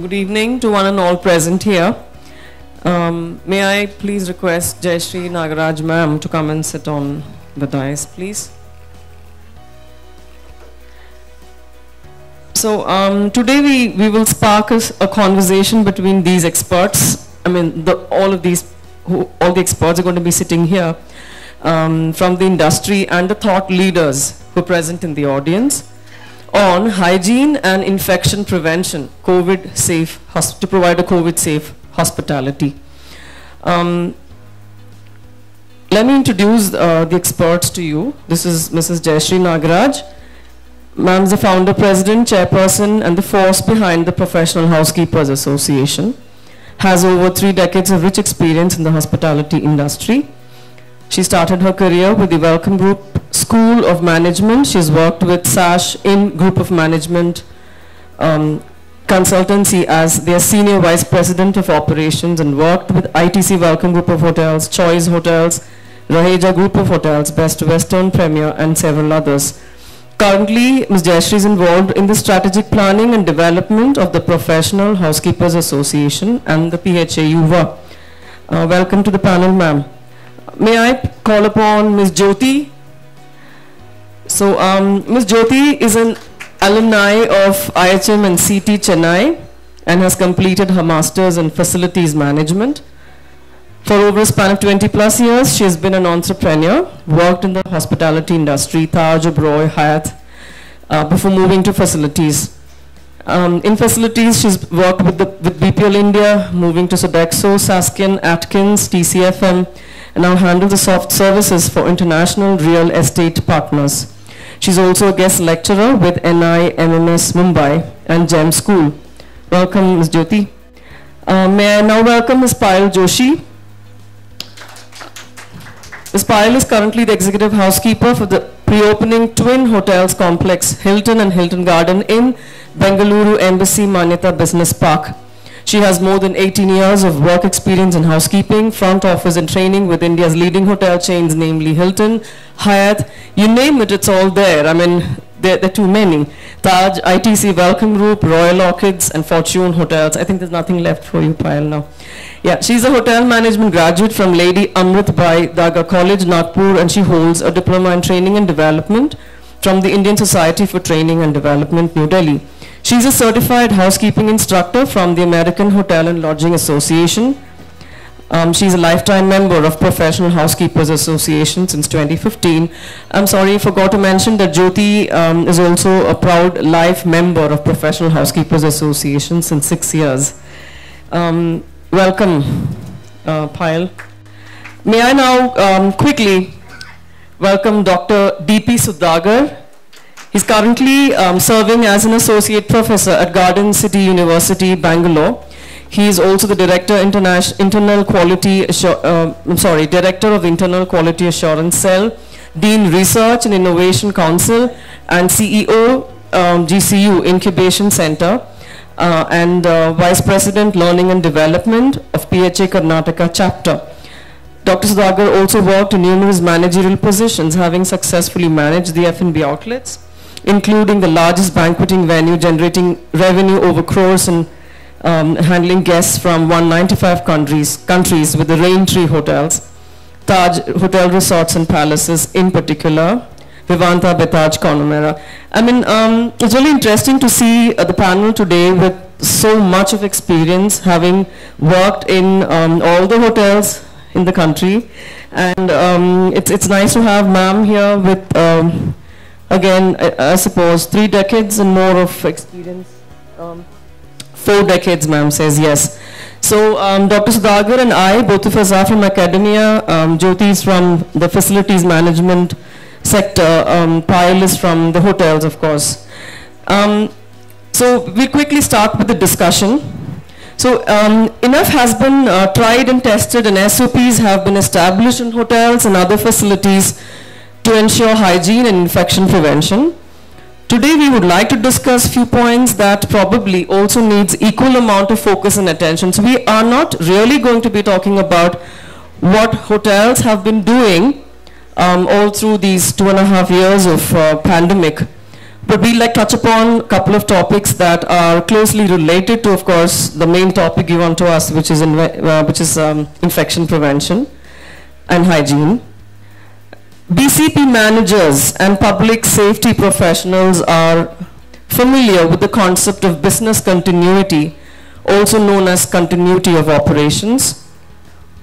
Good evening to one and all present here. Um, may I please request Jayashree Nagaraj ma'am to come and sit on the dais, please. So um, today we, we will spark a conversation between these experts. I mean, the, all of these, who, all the experts are going to be sitting here um, from the industry and the thought leaders who are present in the audience on hygiene and infection prevention, COVID safe, to provide a COVID safe hospitality. Um, let me introduce uh, the experts to you. This is Mrs. Jayashree Nagaraj. Ma'am is the founder, president, chairperson, and the force behind the Professional Housekeepers Association. Has over three decades of rich experience in the hospitality industry. She started her career with the Welcome Group School of Management. She's worked with SASH in Group of Management um, Consultancy as their Senior Vice President of Operations and worked with ITC Welcome Group of Hotels, Choice Hotels, Raheja Group of Hotels, Best Western Premier, and several others. Currently, Ms. Jayashree is involved in the strategic planning and development of the Professional Housekeepers Association and the PHA Yuva. Uh, welcome to the panel, ma'am. May I call upon Ms. Jyoti? So, um, Ms. Jyoti is an alumni of IHM and CT Chennai and has completed her master's in facilities management. For over a span of 20 plus years, she has been an entrepreneur, worked in the hospitality industry, Taj, Oberoi, Hyatt, uh, before moving to facilities. Um, in facilities, she's worked with, the, with BPL India, moving to Sodexo, Saskin, Atkins, TCFM, and now handles the soft services for international real estate partners. She's also a guest lecturer with NMIMS Mumbai and GEM School. Welcome, Ms. Jyoti. Uh, may I now welcome Ms. Payal Joshi. Ms. Payal is currently the executive housekeeper for the pre-opening twin hotels complex Hilton and Hilton Garden in Bengaluru Embassy Manyata Business Park. She has more than 18 years of work experience in housekeeping, front office and training with India's leading hotel chains, namely Hilton, Hyatt, you name it, it's all there. I mean, there, are too many. Taj, ITC Welcome Group, Royal Orchids, and Fortune Hotels. I think there's nothing left for you, Payal, now. Yeah, she's a hotel management graduate from Lady Amrit Bai Daga College, Nagpur, and she holds a diploma in training and development from the Indian Society for Training and Development, New Delhi. She's a certified housekeeping instructor from the American Hotel and Lodging Association. Um, she's a lifetime member of Professional Housekeepers Association since 2015. I'm sorry, I forgot to mention that Jyoti um, is also a proud life member of Professional Housekeepers Association since six years. Um, welcome, uh. May I now um, quickly welcome Dr. D.P. Sudhagar. He's currently um, serving as an associate professor at Garden City University, Bangalore. He is also the director international internal quality uh, I'm sorry, director of internal quality assurance cell, dean research and innovation council, and CEO um, GCU incubation center, uh, and uh, vice president learning and development of PHA Karnataka chapter. Dr. Sudhagar also worked in numerous managerial positions, having successfully managed the F&B outlets, including the largest banqueting venue generating revenue over crores and um, handling guests from 195 countries, countries with the Raintree Hotels, Taj Hotel Resorts and Palaces in particular, Vivanta by Taj Connemara. I mean, um, it's really interesting to see uh, the panel today with so much of experience, having worked in um, all the hotels in the country. And um, it's, it's nice to have ma'am here with, um, again, I, I suppose, three decades and more of experience. Um, four decades, ma'am says yes. So um, Dr. Sudhagar and I, both of us are from academia. Um, Jyoti is from the facilities management sector. Um, Payal is from the hotels, of course. Um, so we quickly start with the discussion. So um, enough has been uh, tried and tested and SOPs have been established in hotels and other facilities to ensure hygiene and infection prevention. Today we would like to discuss few points that probably also needs equal amount of focus and attention. So we are not really going to be talking about what hotels have been doing um, all through these two and a half years of uh, pandemic. But we'd like to touch upon a couple of topics that are closely related to, of course, the main topic given to us, which is, uh, which is um, infection prevention and hygiene. BCP managers and public safety professionals are familiar with the concept of business continuity, also known as continuity of operations.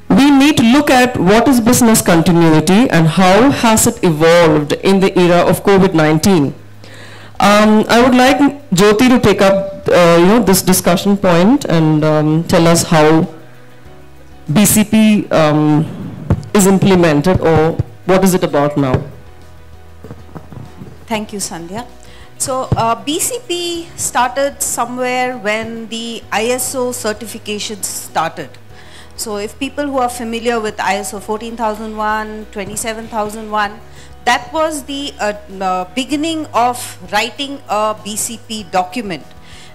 We need to look at what is business continuity and how has it evolved in the era of COVID-19. Um, I would like Jyoti to take up uh, you know, this discussion point and um, tell us how BCP um, is implemented or what is it about now? Thank you, Sandhya. So uh, BCP started somewhere when the ISO certifications started. So if people who are familiar with ISO 14001, 27001, that was the uh, uh, beginning of writing a BCP document.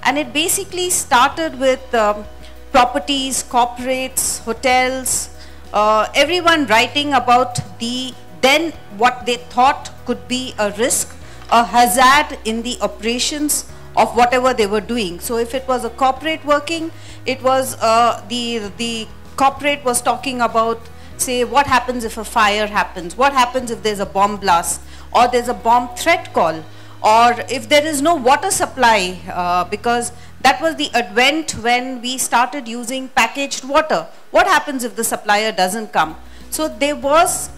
And it basically started with um, properties, corporates, hotels, uh, everyone writing about the then what they thought could be a risk, a hazard in the operations of whatever they were doing. So if it was a corporate working, it was uh, the the corporate was talking about say what happens if a fire happens, what happens if there's a bomb blast or there's a bomb threat call or if there is no water supply uh, because that was the advent when we started using packaged water. What happens if the supplier doesn't come? So there was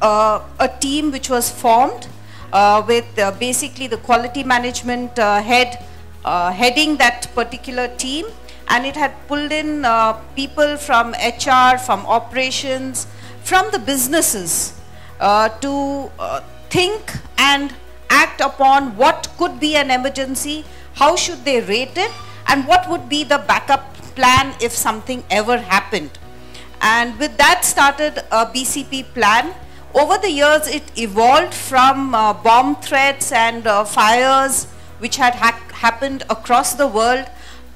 uh, a team which was formed uh, with uh, basically the quality management uh, head uh, heading that particular team and it had pulled in uh, people from HR, from operations, from the businesses to think and act upon what could be an emergency, how should they rate it, and what would be the backup plan if something ever happened. And with that started a BCP plan. Over the years, it evolved from uh, bomb threats and uh, fires which had ha happened across the world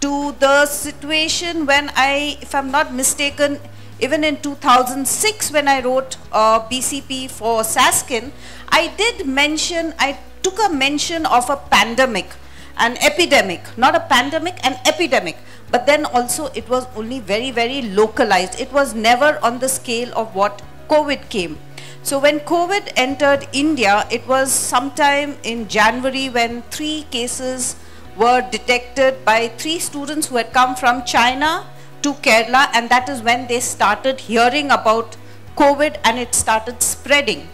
to the situation when I, if I'm not mistaken, even in 2006 when I wrote uh, BCP for SASKIN, I did mention, I took a mention of a pandemic, an epidemic, not a pandemic, an epidemic. But then also it was only very, very localized. It was never on the scale of what COVID came. So when COVID entered India, it was sometime in January when three cases were detected by three students who had come from China to Kerala and that is when they started hearing about COVID and it started spreading.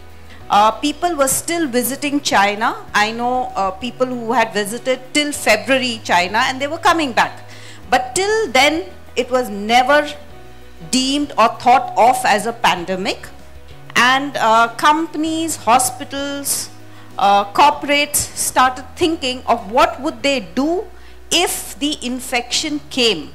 Uh, people were still visiting China. I know uh, people who had visited till February China and they were coming back. But till then, it was never deemed or thought of as a pandemic. And uh, companies, hospitals, uh, corporates started thinking of what would they do if the infection came.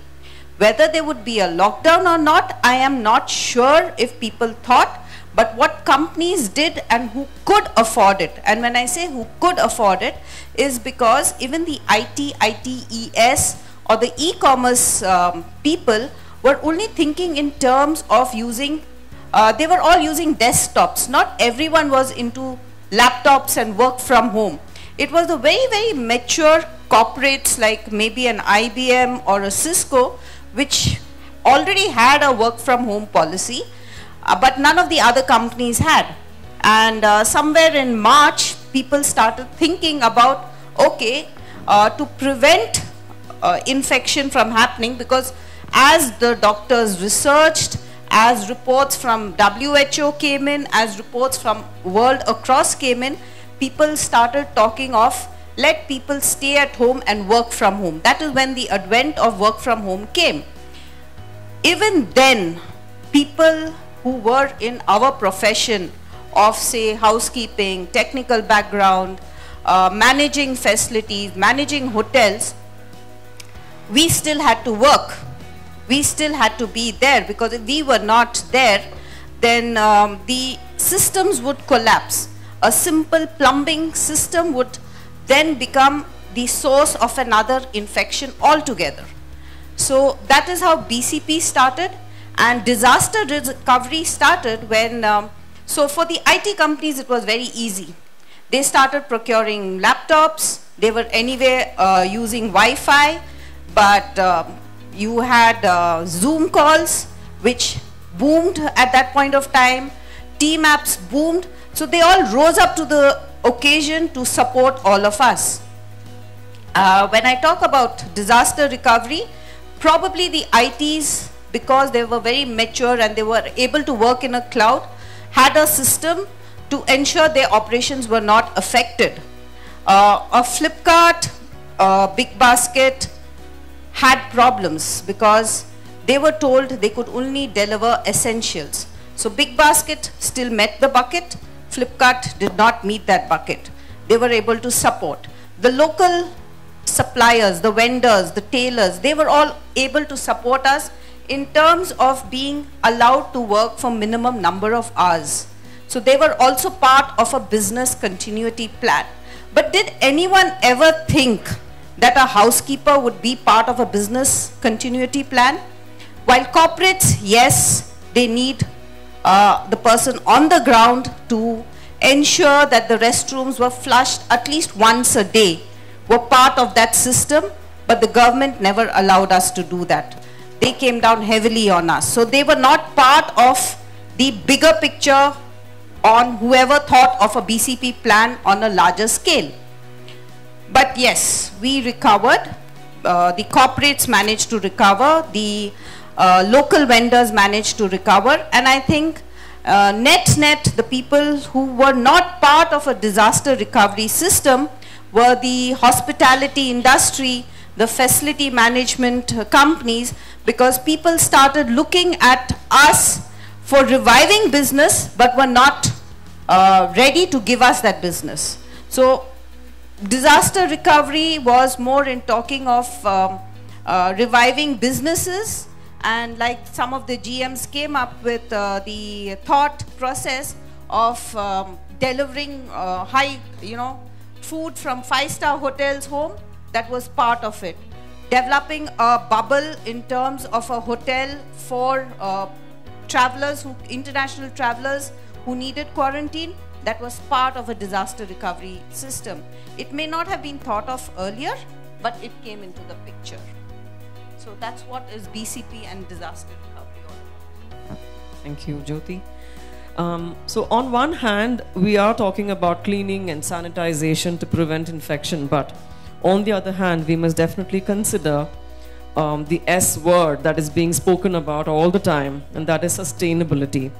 Whether there would be a lockdown or not, I am not sure if people thought but what companies did and who could afford it. And when I say who could afford it is because even the IT, ITES or the e-commerce um, people were only thinking in terms of using uh, they were all using desktops. Not everyone was into laptops and work from home. It was the very very mature corporates like maybe an IBM or a Cisco which already had a work from home policy uh, but none of the other companies had. And uh, somewhere in March, people started thinking about, okay, uh, to prevent uh, infection from happening because as the doctors researched, as reports from WHO came in, as reports from world across came in, people started talking of let people stay at home and work from home. That is when the advent of work from home came. Even then, people who were in our profession of say housekeeping, technical background, uh, managing facilities, managing hotels, we still had to work. We still had to be there because if we were not there, then um, the systems would collapse. A simple plumbing system would then become the source of another infection altogether. So that is how BCP started and disaster recovery started when, um, so for the IT companies, it was very easy. They started procuring laptops, They were anyway uh, using Wi-Fi, but um, you had uh, Zoom calls, which boomed at that point of time. T-Maps boomed. So they all rose up to the occasion to support all of us. Uh, when I talk about disaster recovery, probably the ITs, because they were very mature and they were able to work in a cloud, had a system to ensure their operations were not affected. Uh, a Flipkart, uh, Big Basket had problems because they were told they could only deliver essentials. So Big Basket still met the bucket, Flipkart did not meet that bucket. They were able to support. The local suppliers, the vendors, the tailors, they were all able to support us in terms of being allowed to work for minimum number of hours. So they were also part of a business continuity plan. But did anyone ever think that a housekeeper would be part of a business continuity plan? While corporates, yes, they need uh, the person on the ground to ensure that the restrooms were flushed at least once a day, were part of that system, but the government never allowed us to do that. They came down heavily on us. So they were not part of the bigger picture on whoever thought of a BCP plan on a larger scale. But yes, we recovered. Uh, the corporates managed to recover. The uh, local vendors managed to recover. And I think uh, net net, the people who were not part of a disaster recovery system were the hospitality industry, the facility management uh, companies, because people started looking at us for reviving business, but were not uh, ready to give us that business. So disaster recovery was more in talking of um, uh, reviving businesses and like some of the GMs came up with uh, the thought process of um, delivering uh, high, you know, food from five-star hotels home, that was part of it. Developing a bubble in terms of a hotel for uh, travelers, who, international travelers who needed quarantine, that was part of a disaster recovery system. It may not have been thought of earlier, but it came into the picture. So that's what is BCP and disaster recovery. Thank you, Jyoti. Um, so on one hand, we are talking about cleaning and sanitization to prevent infection, but on the other hand, we must definitely consider um, the S word that is being spoken about all the time, and that is sustainability.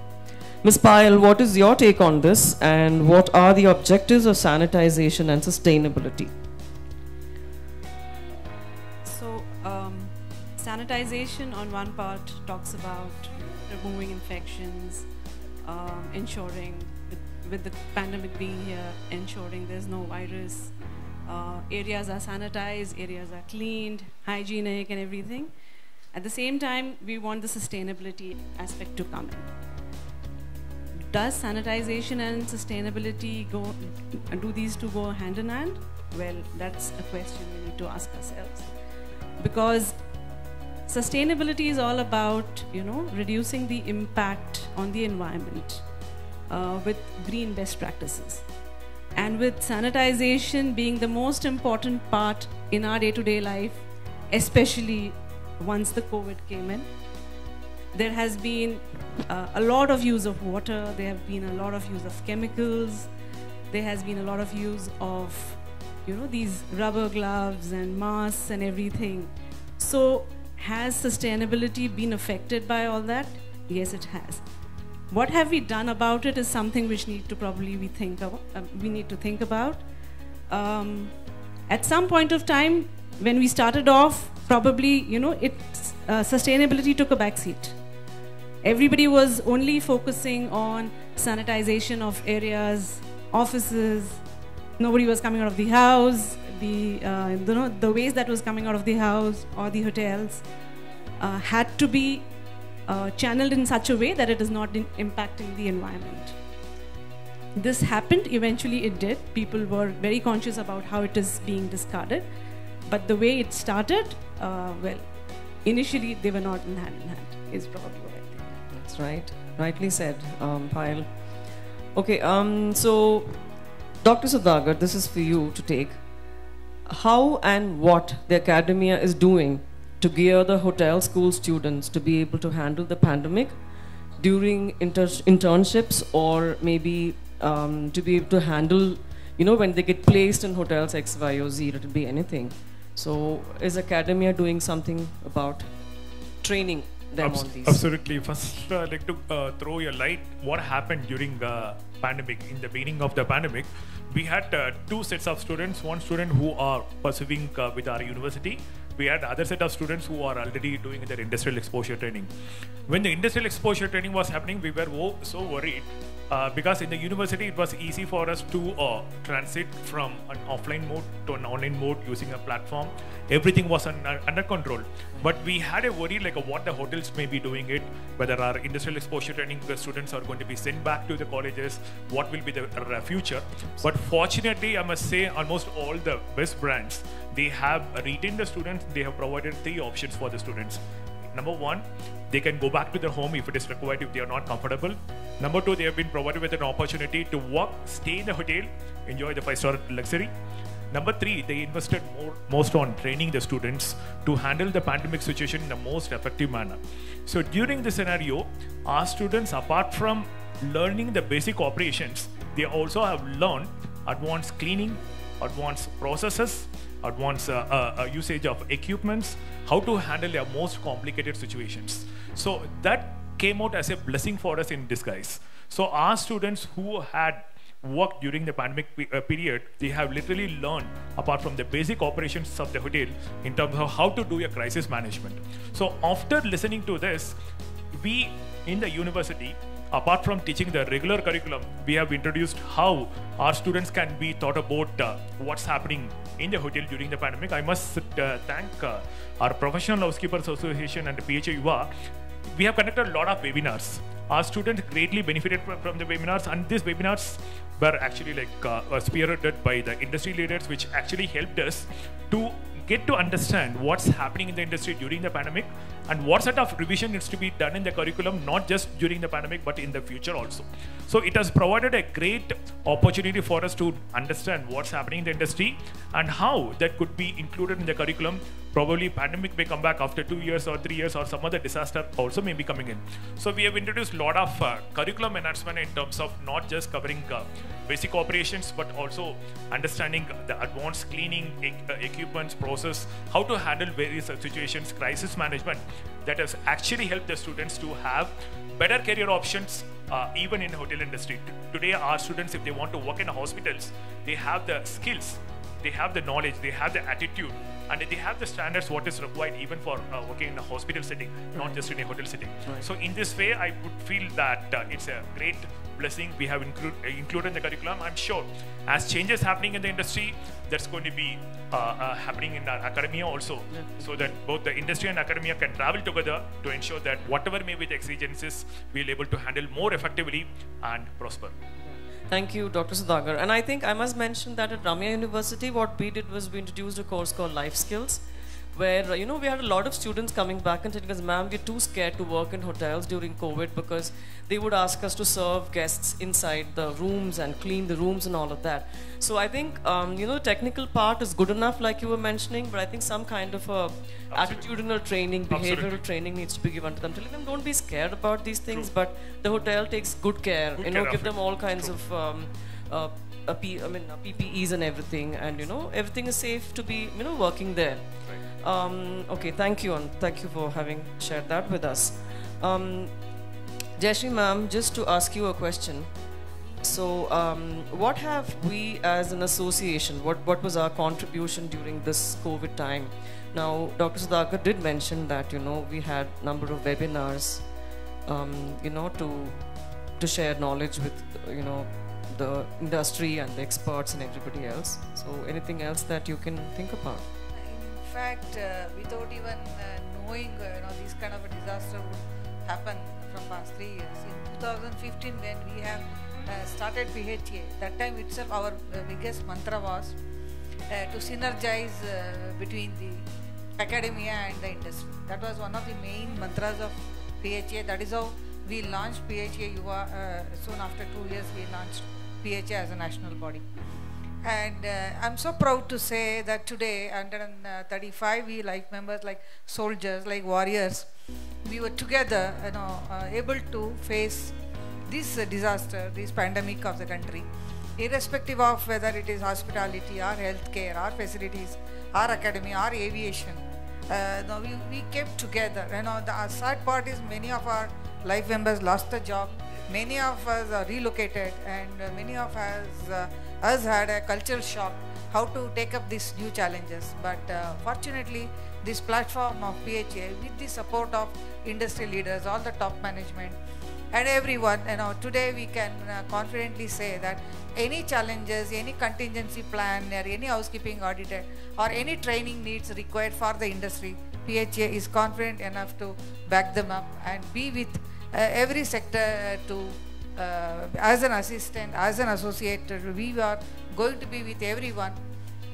Ms. Payal, what is your take on this, and what are the objectives of sanitization and sustainability? So, um, sanitization on one part talks about removing infections, um, ensuring, with, with, the pandemic being here, ensuring there's no virus. Uh, areas are sanitized, areas are cleaned, hygienic, and everything. At the same time, we want the sustainability aspect to come in. Does sanitization and sustainability go, do these two go hand in hand? Well, that's a question we need to ask ourselves. Because sustainability is all about, you know, reducing the impact on the environment uh, with green best practices. And with sanitization being the most important part in our day-to-day life, especially once the COVID came in, there has been uh, a lot of use of water, there have been a lot of use of chemicals, there has been a lot of use of you know these rubber gloves and masks and everything. So has sustainability been affected by all that? Yes, it has. What have we done about it is something which need to probably we think of, uh, we need to think about. Um, at some point of time, when we started off, probably you know it uh, sustainability took a backseat everybody was only focusing on sanitization of areas, offices. Nobody was coming out of the house. The, uh, know, the waste that was coming out of the house or the hotels uh, had to be uh, channeled in such a way that it is not impacting the environment. This happened, eventually it did. People were very conscious about how it is being discarded. But the way it started, uh, well, initially they were not in hand in hand, is probably what I think. That's right. Rightly said, um. Okay, um, so Dr. Sudhagar, this is for you to take. how and what the academia is doing to gear the hotel school students to be able to handle the pandemic during inter- internships or maybe um, to be able to handle, you know, when they get placed in hotels X, Y, or Z, it could be anything. So, is academia doing something about training them Abs- on these? Absolutely. First, uh, I'd like to uh, throw a light what happened during the pandemic. In the beginning of the pandemic, we had uh, two sets of students. One student who are pursuing uh, with our university. We had other set of students who are already doing their industrial exposure training. When the industrial exposure training was happening, we were so worried uh, because in the university it was easy for us to uh, transit from an offline mode to an online mode using a platform. Everything was un- under control. But we had a worry like uh, what the hotels may be doing it whether our industrial exposure training uh, students are going to be sent back to the colleges what will be the uh, future. But fortunately i must say almost all the best brands they have retained the students they have provided three options for the students Number one, they can go back to their home if it is required if they are not comfortable. Number two, they have been provided with an opportunity to work, stay in the hotel, enjoy the five-star luxury. Number three, they invested more, most on training the students to handle the pandemic situation in the most effective manner. So during this scenario, our students, apart from learning the basic operations, they also have learned advanced cleaning, advanced processes, advanced uh, uh, uh, usage of equipments, how to handle their most complicated situations. So that came out as a blessing for us in disguise. So our students who had worked during the pandemic pe- period, they have literally learned apart from the basic operations of the hotel in terms of how to do a crisis management. So after listening to this, we in the university apart from teaching the regular curriculum we have introduced how our students can be taught about uh, what's happening in the hotel during the pandemic. I must uh, thank uh, our professional housekeepers association and phA yuva. We have conducted a lot of webinars. Our students greatly benefited from, the webinars and these webinars were actually like uh, spearheaded by the industry leaders which actually helped us to get to understand what's happening in the industry during the pandemic and what sort of revision needs to be done in the curriculum not just during the pandemic but in the future also. So it has provided a great opportunity for us to understand what's happening in the industry and how that could be included in the curriculum probably pandemic may come back after two years or three years or some other disaster also may be coming in. So we have introduced a lot of uh, curriculum enhancement in terms of not just covering uh, basic operations but also understanding the advanced cleaning e- uh, equipments process how to handle various uh, situations crisis management that has actually helped the students to have better career options uh, even in hotel industry. Today our students if they want to work in hospitals they have the skills they have the knowledge, they have the attitude, and they have the standards what is required even for uh, working in a hospital setting, not just in a hotel setting. So in this way, I would feel that uh, it's a great blessing we have include, uh, included in the curriculum. I'm sure as changes happening in the industry, that's going to be uh, uh, happening in our academia also, so that both the industry and academia can travel together to ensure that whatever may be the exigencies, we'll able to handle more effectively and prosper. Thank you, Dr. Sudhakar. And I think I must mention that at Ramaiah University, what we did was we introduced a course called Life Skills, where, you know, we had a lot of students coming back and saying because ma'am, we're too scared to work in hotels during COVID because they would ask us to serve guests inside the rooms and clean the rooms and all of that. So I think, um, you know, the technical part is good enough, like you were mentioning, but I think some kind of a attitudinal training, behavioral Absolutely. training needs to be given to them. Telling them, don't be scared about these things, but the hotel takes good care. Good you know, care give them it. all kinds of um, uh, P, I mean PPEs and everything, and you know everything is safe to be you know working there. Um, okay, thank you, and thank you for having shared that with us. Um, ma'am, just to ask you a question. So, um, what have we as an association, what, what was our contribution during this COVID time? Now, Dr. Sudhakar did mention that, you know, we had number of webinars, um, you know, to, to share knowledge with, you know, the industry and the experts and everybody else. So, anything else that you can think about? Fact, uh, without even uh, knowing, uh, you know, this kind of a disaster would happen from past three years. In 2015, when we have uh, started PHA, that time itself our uh, biggest mantra was to synergize between the academia and the industry. That was one of the main mantras of PHA. That is how we launched PHA Yuva. Uh, soon after two years, we launched PHA as a national body. And uh, I'm so proud to say that today, 135 we like members, like soldiers, like warriors, we were together, you know, uh, able to face this uh, disaster, this pandemic of the country, irrespective of whether it is hospitality or healthcare or facilities or academy or aviation. Uh, no, we, we came together. You know, the uh, sad part is many of our life members lost the job. Many of us are relocated, and uh, many of us uh, us had a cultural shock how to take up these new challenges. But uh, fortunately, this platform of PHA, with the support of industry leaders, all the top management, and everyone, you know, today we can uh, confidently say that any challenges, any contingency plan, or any housekeeping auditor, or any training needs required for the industry, PHA is confident enough to back them up and be with uh, every sector to, uh, as an assistant, as an associate, we are going to be with everyone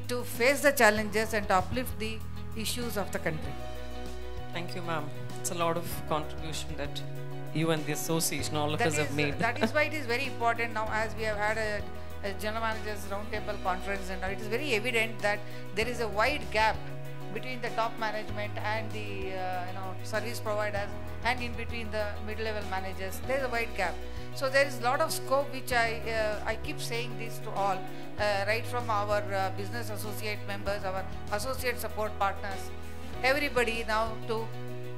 to face the challenges and to uplift the issues of the country. Thank you, ma'am. It's a lot of contribution that you and the association, all of That us have made. that is why it is very important now as we have had a, a general managers roundtable conference and now it is very evident that there is a wide gap between the top management and the uh, you know service providers and in between the mid level managers there is a wide gap so there is a lot of scope which i uh, i keep saying this to all uh, right from our uh, business associate members our associate support partners everybody now to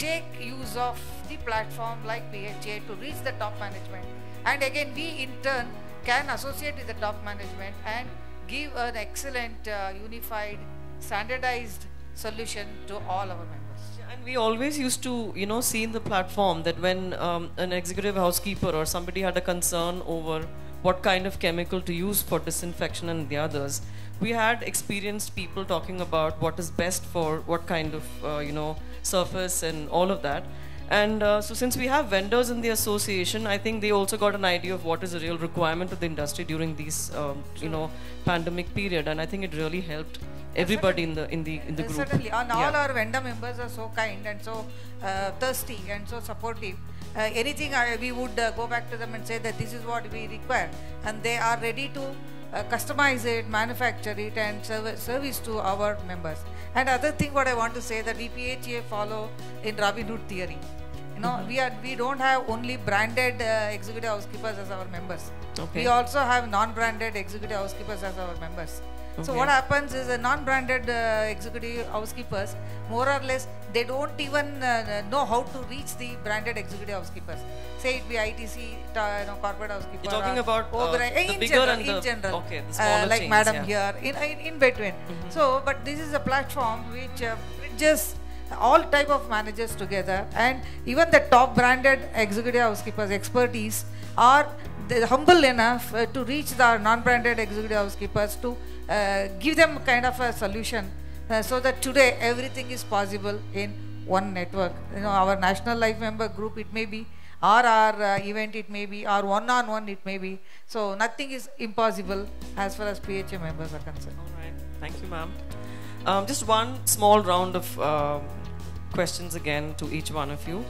take use of the platform like PHA to reach the top management. And again, we in turn can associate with the top management and give an excellent, uh, unified, standardized solution to all our members. And we always used to, you know, see in the platform that when um, an executive housekeeper or somebody had a concern over what kind of chemical to use for disinfection and the others, we had experienced people talking about what is best for what kind of, uh, you know, surface and all of that. And uh, so, since we have vendors in the association, I think they also got an idea of what is the real requirement of the industry during these, um, you know, pandemic period. And I think it really helped everybody in the in the in the group. Certainly, and all Yeah. our vendor members are so kind and so uh, thirsty and so supportive. Uh, anything I, we would uh, go back to them and say that this is what we require, and they are ready to uh, customize it, manufacture it, and serve, service to our members. And other thing, what I want to say that we PHA follow in Robin Hood theory. You know, we are we don't have only branded uh, executive housekeepers as our members. Okay. We also have non-branded executive housekeepers as our members. So what happens is a non-branded uh, executive housekeepers, more or less, they don't even uh, know how to reach the branded executive housekeepers. Say it be ITC, you know, corporate housekeeper. You're talking about, uh, the in bigger general, and in the- general. okay, the uh, smaller like chains, Madam yeah. here, in, in, in between. So, but this is a platform which uh, bridges all type of managers together and even the top branded executive housekeepers expertise are humble enough uh, to reach the non-branded executive housekeepers to uh, give them kind of a solution uh, so that today everything is possible in one network you know our national life member group it may be or our uh, event it may be or one on one it may be so nothing is impossible as far as PHA members are concerned All right. Thank you, ma'am. Um, just one small round of um, questions again to each one of you.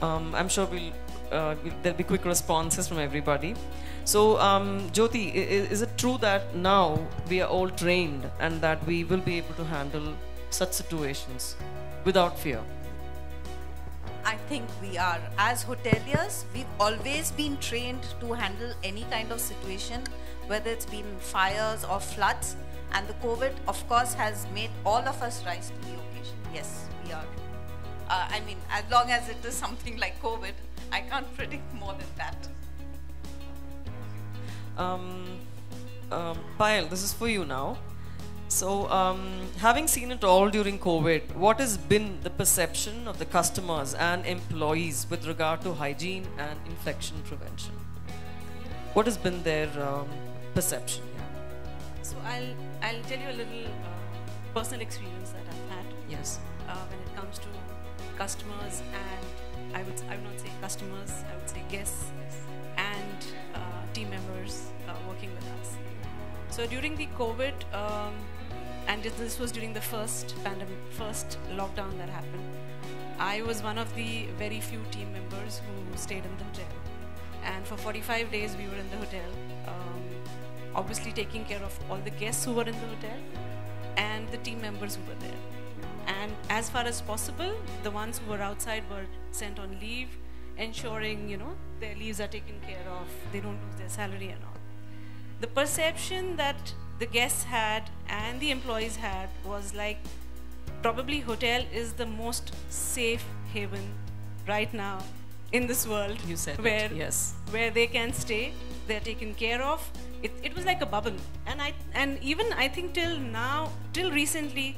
Um, I'm sure we'll, uh, there'll be quick responses from everybody. So, um, Jyoti, is it true that now we are all trained and that we will be able to handle such situations without fear? I think we are. As hoteliers, we've always been trained to handle any kind of situation, whether it's been fires or floods. And the COVID, of course, has made all of us rise to the occasion. Yes, we are. Uh, I mean, as long as it is something like COVID, I can't predict more than that. Um, um, Payal, this is for you now. So, um, having seen it all during COVID, what has been the perception of the customers and employees with regard to hygiene and infection prevention? What has been their um, perception? So I'll I'll tell you a little uh, personal experience that I've had Yes. uh, when it comes to customers and I would I would not say customers I would say guests and uh, team members uh, working with us. So during the COVID um, and this was during the first pandemic first lockdown that happened. I was one of the very few team members who stayed in the hotel, and for 45 days we were in the hotel. Um, obviously taking care of all the guests who were in the hotel and the team members who were there. And as far as possible, the ones who were outside were sent on leave, ensuring, you know, their leaves are taken care of, they don't lose their salary and all. The perception that the guests had and the employees had was like probably hotel is the most safe haven right now in this world You said it, where yes. where they can stay they're taken care of it, it was like a bubble and i and even i think till now till recently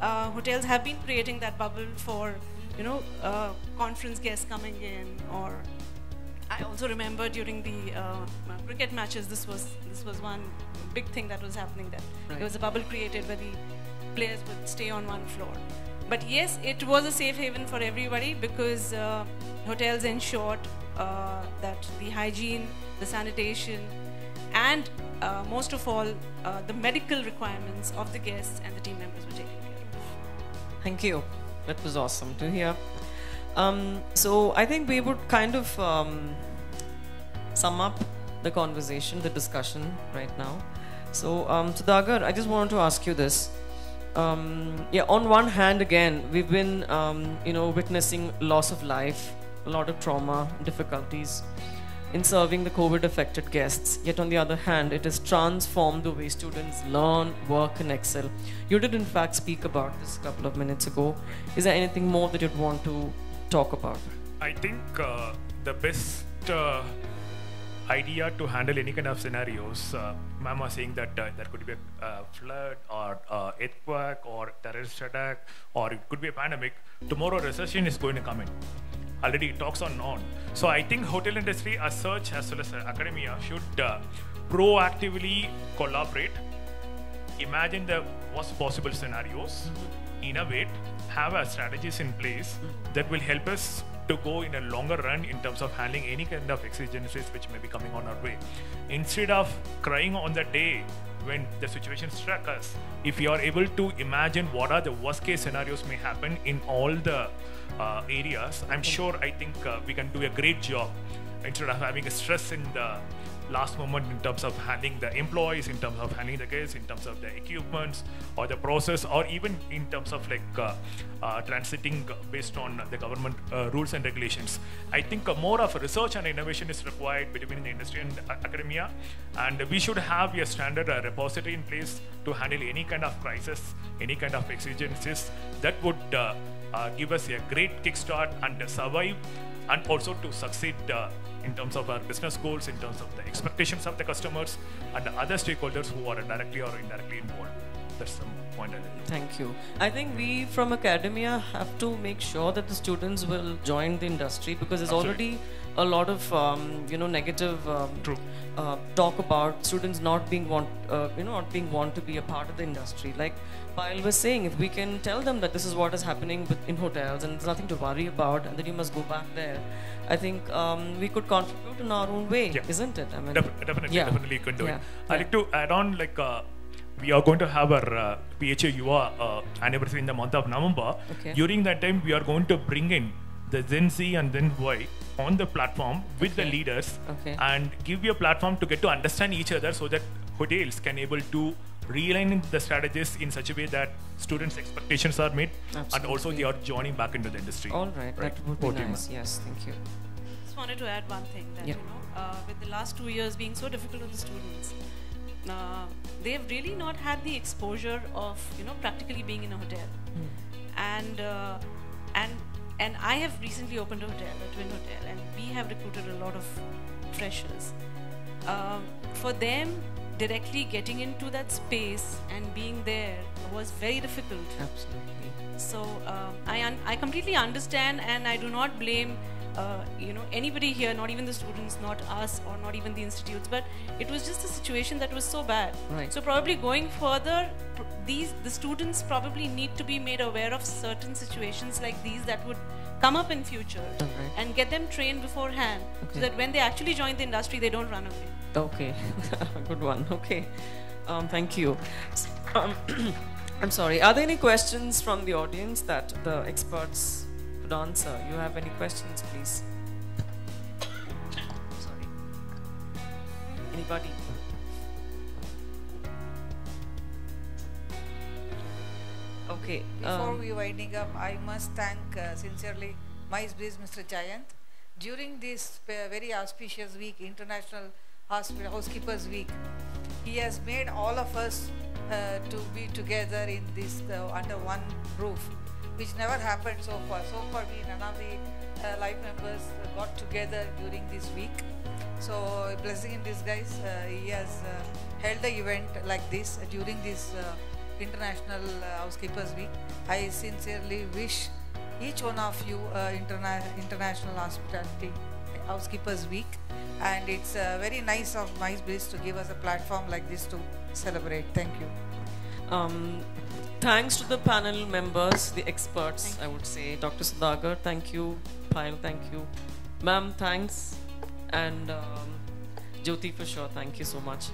uh, hotels have been creating that bubble for you know uh, conference guests coming in or I also remember during the uh, cricket matches, this was this was one big thing that was happening. That Right. there was a bubble created where the players would stay on one floor. But yes, it was a safe haven for everybody because uh, hotels ensured uh, that the hygiene, the sanitation, and uh, most of all, uh, the medical requirements of the guests and the team members were taken. Thank you. That was awesome to hear. Um, so I think we would kind of um, sum up the conversation, the discussion right now. So, um, Sudhagar, I just wanted to ask you this. Um, yeah, on one hand, again, we've been, um, you know, witnessing loss of life, a lot of trauma, difficulties in serving the COVID-affected guests. Yet on the other hand, it has transformed the way students learn, work, and excel. You did, in fact, speak about this a couple of minutes ago. Is there anything more that you'd want to talk about? I think uh, the best uh, idea to handle any kind of scenarios, uh, ma'am was saying that uh, there could be a uh, flood or uh, earthquake or terrorist attack or it could be a pandemic. Tomorrow recession is going to come in. Already talks on. So I think hotel industry as such as well as uh, academia should uh, proactively collaborate imagine the worst possible scenarios, innovate, have our strategies in place that will help us to go in a longer run in terms of handling any kind of exigencies which may be coming on our way. Instead of crying on the day when the situation struck us, if we are able to imagine what are the worst case scenarios may happen in all the uh, areas, I'm sure I think uh, we can do a great job instead of having a stress in the last moment in terms of handling the employees, in terms of handling the guests, in terms of the equipments or the process, or even in terms of like uh, uh, transiting based on the government uh, rules and regulations. I think more of research and innovation is required between the industry and academia, and we should have a standard uh, repository in place to handle any kind of crisis, any kind of exigencies that would uh, uh, give us a great kickstart and survive and also to succeed in terms of our business goals, in terms of the expectations of the customers and the other stakeholders who are directly or indirectly involved. That's the point I will Thank you. I think we from academia have to make sure that the students will join the industry because there's Absolutely. already a lot of um, you know negative um, True. uh, talk about students not being want uh, you know not being want to be a part of the industry. Like Payal was saying, if we can tell them that this is what is happening with, in hotels and there's nothing to worry about, and that you must go back there, I think um, we could contribute in our own way, Yeah. isn't it? I mean, Def- definitely, yeah. definitely you can do Yeah. it. I'd like to add on like uh, we are going to have our uh, PHA Yuva uh, anniversary in the month of November. Okay. During that time, we are going to bring in the Gen Z and Gen Y on the platform with the leaders Okay. and give you a platform to get to understand each other so that hotels can able to realign the strategies in such a way that students' expectations are met and also they are joining back into the industry. All right, that would be Over to you, ma'am. nice. Yes, thank you. just wanted to add one thing that Yeah. you know uh, with the last two years being so difficult for the students uh, they've really not had the exposure of you know practically being in a hotel and uh, and and I have recently opened a hotel, a twin hotel, and we have recruited a lot of freshers. Um, for them, directly getting into that space and being there was very difficult. Absolutely. So um, I un- I completely understand, and I do not blame uh, you know anybody here, not even the students, not us, or not even the institutes. But it was just a situation that was so bad. Right. So probably going further, pr- these the students probably need to be made aware of certain situations like these that would come up in future, Alright. and get them trained beforehand, Okay. so that when they actually join the industry, they don't run away. Okay, good one. Okay, um, thank you. Um, I'm sorry. Are there any questions from the audience that the experts Answer. You have any questions, please? Sorry. Anybody? Okay. Before um, we winding up, I must thank uh, sincerely my space, Mr. Chayant. During this uh, very auspicious week, International Hospital Housekeepers Week, he has made all of us uh, to be together in this uh, under one roof which never happened so far. So far, we the uh, life members got together during this week. So, blessing in disguise. Uh, he has uh, held the event like this during this uh, International uh, Housekeepers Week. I sincerely wish each one of you uh, interna- International Hospitality Housekeepers Week, and it's very nice of MICEbz to give us a platform like this to celebrate. Thank you. Um, thanks to the panel members, the experts, I would say. Dr. Sudhagar, thank you. Payal, thank you. Ma'am, thanks. And um, Jyoti, for sure, thank you so much.